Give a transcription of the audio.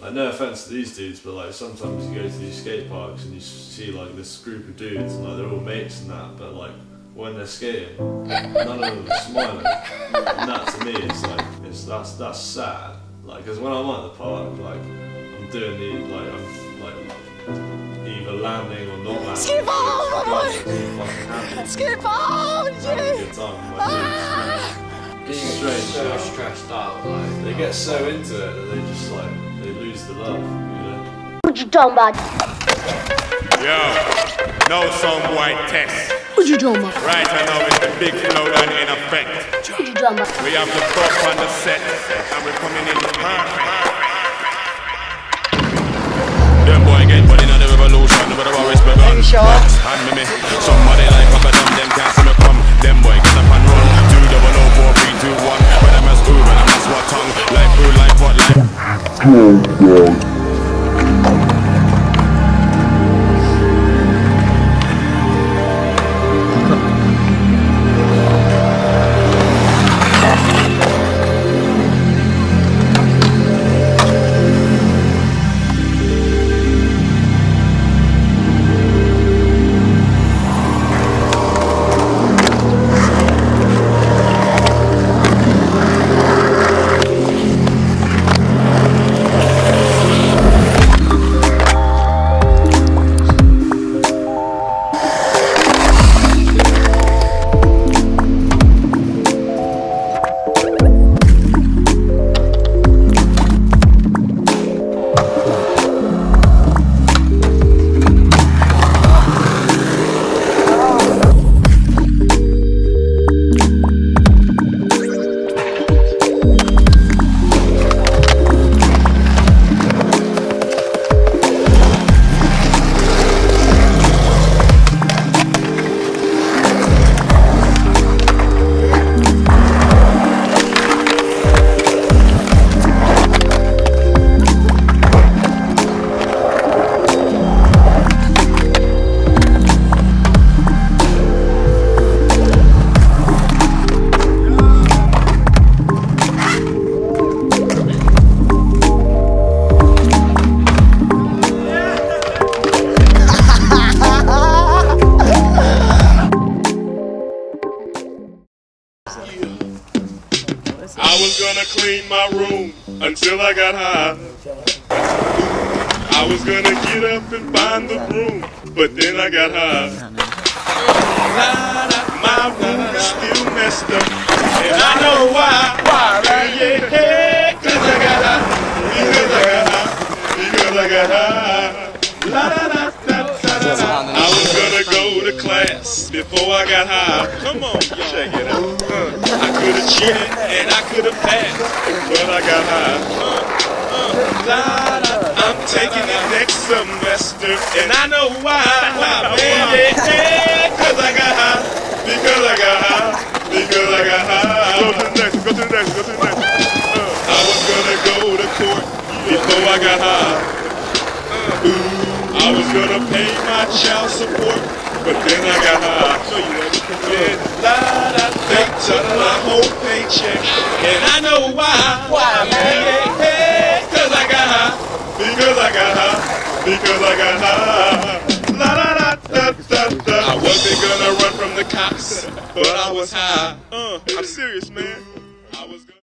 Like no offense to these dudes, but like sometimes you go to these skate parks and you see like this group of dudes and like they're all mates and that, but like when they're skating, none of them are smiling. And that to me is like it's that's that's sad. Like because when I'm at the park, like I'm doing the like I'm like either landing or not landing. Skip on, my boy! Fucking happy. Skip on, Having a G! good time with my ah! dudes. Being Strange, so yeah. stressed out, like They get so into it that they just like they lose the love, you know. What you talking about? Yo, know some white test. What you talking about? Right I know it's the big slogan in effect. What you talking about? We have the top on the set, and we're coming in perfect. Them boy get put in the revolution, but I've always begun. Hand me me, somebody like. I clean my room until I got high. I was gonna get up and find the broom, but then I got high. My room is still messed up, and I know why. Why, right? Yeah, before I got high. Come on, y'all. Check it out. Uh, I could have cheated and I could have passed, but I got high. Uh, uh, la, da. I'm taking it next semester, and I know why. Why, man? Yeah, cause I got high. Because I got high. Because I got high. Go to the next. Go to the next. Go to the next. Uh, I was gonna go to court before I got high. I was gonna pay my child support, but then I got high. So you yeah, la da, they took my whole paycheck, and I know why. Why, man? Yeah, cause I got high. Because I got high. Because I got high. La da da da da da. I wasn't gonna run from the cops, but I was high. Uh, I'm serious, man. I